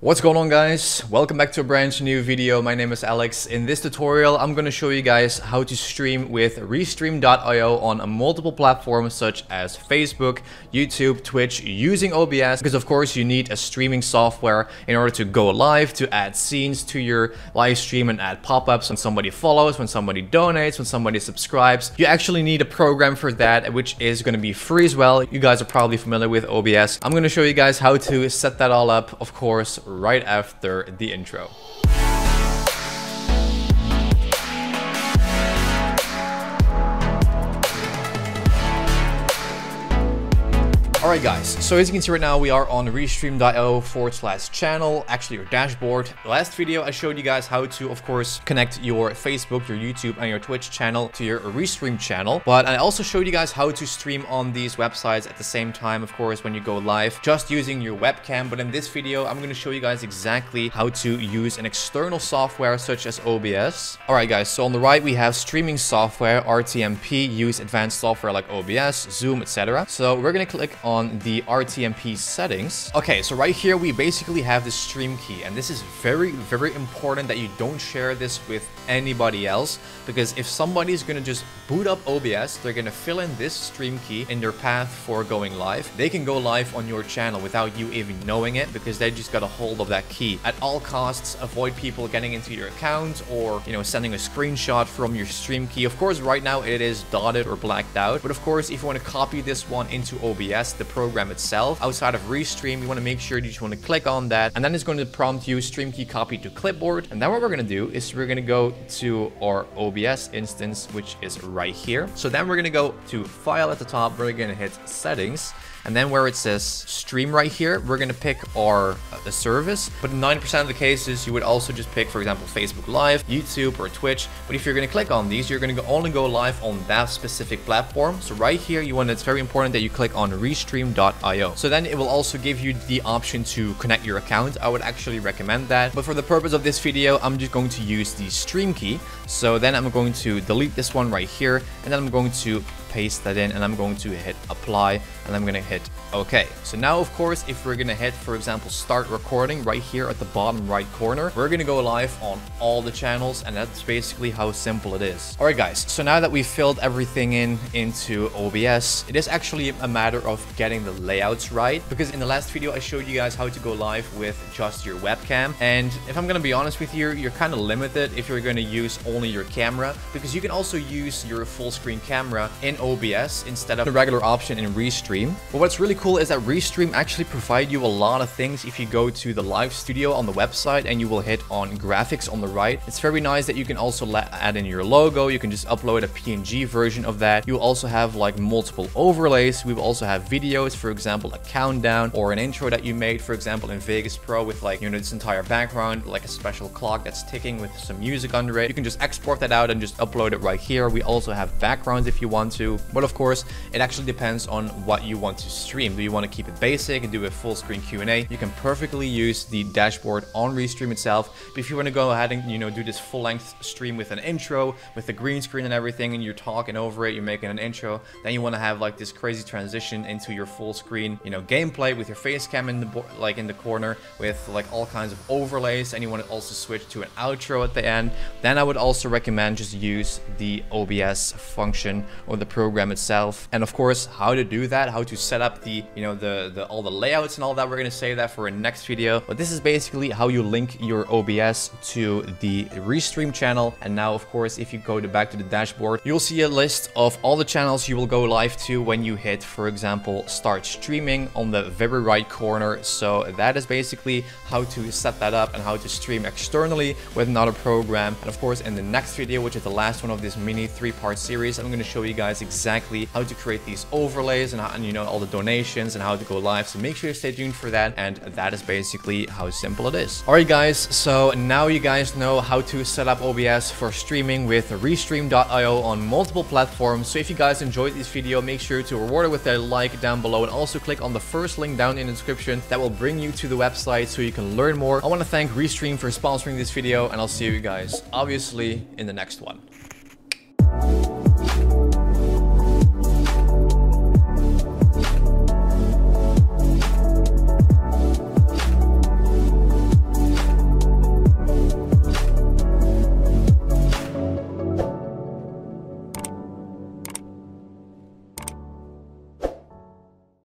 What's going on guys? Welcome back to a brand new video. My name is Alex. In this tutorial, I'm going to show you guys how to stream with Restream.io on multiple platforms such as Facebook, YouTube, Twitch using OBS because of course you need a streaming software in order to go live, to add scenes to your live stream and add pop-ups when somebody follows, when somebody donates, when somebody subscribes. You actually need a program for that which is going to be free as well. You guys are probably familiar with OBS. I'm going to show you guys how to set that all up, of course, right after the intro. Alright guys, so as you can see right now, we are on restream.io forward slash channel, actually your dashboard. Last video I showed you guys how to, of course, connect your Facebook, your YouTube, and your Twitch channel to your Restream channel. But I also showed you guys how to stream on these websites at the same time, of course, when you go live, just using your webcam. But in this video, I'm going to show you guys exactly how to use an external software such as OBS. Alright guys, so on the right we have streaming software, RTMP, use advanced software like OBS, Zoom, etc. So we're going to click on on the RTMP settings. Okay, so right here, we basically have the stream key, and this is very, very important that you don't share this with anybody else, because if somebody is going to just boot up OBS, they're to fill in this stream key in their path for going live. They can go live on your channel without you even knowing it, because they just got a hold of that key. At all costs, avoid people getting into your account or, you know, sending a screenshot from your stream key. Of course, right now it is dotted or blacked out, but of course, if you want to copy this one into OBS, the program itself. Outside of Restream, you want to make sure you just want to click on that. And then it's going to prompt you stream key copy to clipboard. And then what we're going to do is we're going to go to our OBS instance, which is right here. So then we're going to go to file at the top. We're going to hit settings. And then where it says stream right here, we're going to pick our uh, service. But in 90% of the cases, you would also just pick, for example, Facebook Live, YouTube, or Twitch. But if you're going to click on these, you're going to only go live on that specific platform. So right here, you want it's very important that you click on So then it will also give you the option to connect your account. I would actually recommend that. But for the purpose of this video, I'm just going to use the stream key. So then I'm going to delete this one right here. And then I'm going to paste that in and I'm going to hit apply and I'm going to hit OK. So now, of course, if we're going to hit, for example, start recording right here at the bottom right corner, we're going to go live on all the channels and that's basically how simple it is. All right, guys. So now that we've filled everything in into OBS, it is actually a matter of getting the layouts right because in the last video, I showed you guys how to go live with just your webcam. And if I'm to be honest with you, you're kind of limited if you're to use only your camera because you can also use your full screen camera in OBS instead of the regular option in Restream. But what's really cool is that Restream actually provide you a lot of things if you go to the live studio on the website and you will hit on graphics on the right. It's very nice that you can also add in your logo. You can just upload a PNG version of that. You also have like multiple overlays. We will also have videos, for example, a countdown or an intro that you made, for example, in Vegas Pro with like, you know, this entire background, like a special clock that's ticking with some music under it. You can just export that out and just upload it right here. We also have backgrounds if you want to. But of course, it actually depends on what you want to stream. Do you want to keep it basic and do a full screen Q&A? You can perfectly use the dashboard on Restream itself. But if you want to go ahead and, you know, do this full length stream with an intro, with the green screen and everything, and you're talking over it, you're making an intro, then you want to have like this crazy transition into your full screen, you know, gameplay with your face cam in the, like in the corner with like all kinds of overlays. And you want to also switch to an outro at the end. Then I would also recommend just use the OBS function or the program itself. And of course, how to do that, how to set up the, you know, the, the all the layouts and all that. We're going to save that for a next video. But this is basically how you link your OBS to the Restream channel. And now, of course, if you go to back to the dashboard, you'll see a list of all the channels you will go live to when you hit, for example, start streaming on the very right corner. So that is basically how to set that up and how to stream externally with another program. And of course, in the next video, which is the last one of this mini three-part series, I'm going to show you guys exactly how to create these overlays and, how, and you know all the donations and how to go live. So make sure you stay tuned for that. And that is basically how simple it is. All right, guys. So now you guys know how to set up OBS for streaming with Restream.io on multiple platforms. So if you guys enjoyed this video, make sure to reward it with a like down below and also click on the first link down in the description that will bring you to the website so you can learn more. I want to thank Restream for sponsoring this video and I'll see you guys obviously in the next one.